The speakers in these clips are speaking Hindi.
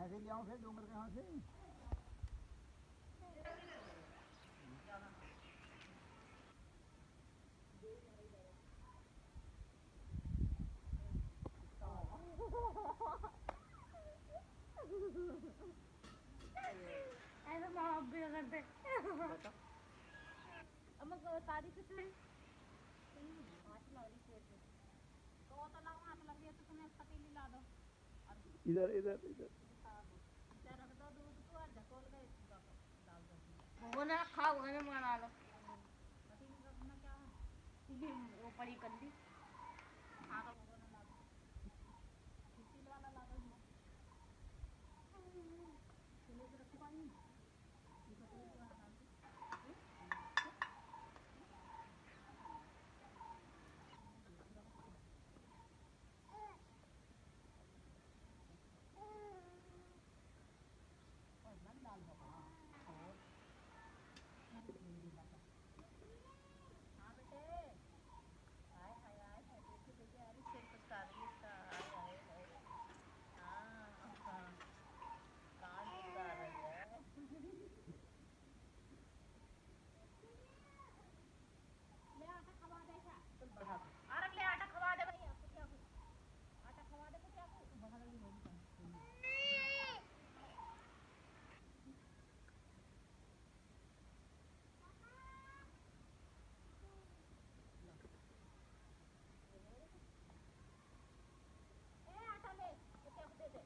ऐसे ले आओ फिर डोंगर के यहाँ से। ऐसे माँ बाप भी करते। तारीख किसने हाथ लग इधर इधर इधर। रख दो दूध कर दी तो वो ना ला दो स्टील वाला ला दो चलो तो रख पानी ये पतीली वाला डाल दो हाँ बेटे हाय हाय हाय हाय देखिए देखिए अरे सिर पर स्टार भी इसका हाय हाय हाय हाँ हाँ कान दिखा रही है ले आटा खवा दे क्या तुम बढ़ा दो अरे ले आटा खवा दे भैया कुत्ते को आटा खवा दे कुत्ते को बढ़ा दे लोग ए आटा ले कुत्ते को दे दे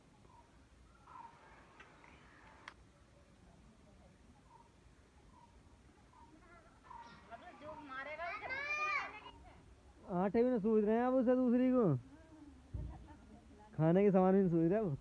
अबे जो मारेगा उसे आटे भी ना सूझ रहे हैं अब उसे दूसरी को। खाने के सामान भी सूझ रहे अब।